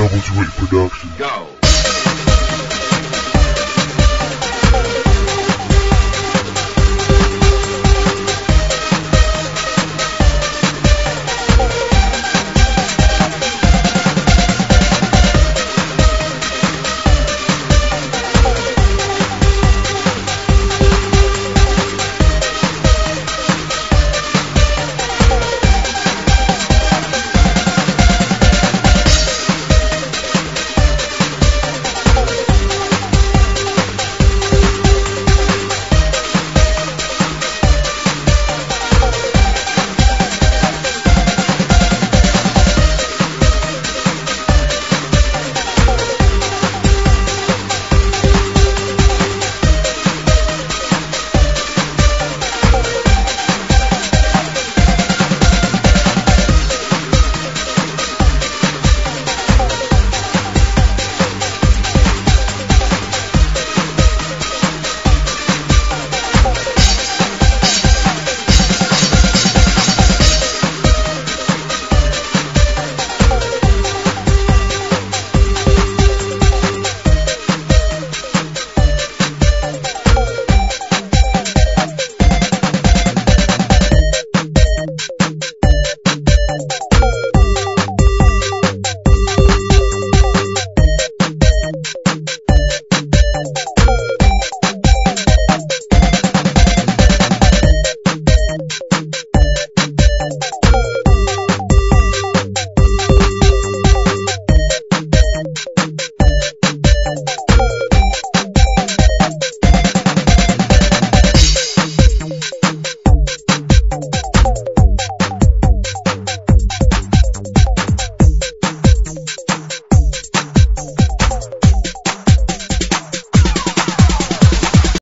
Double Sweet Production. Go!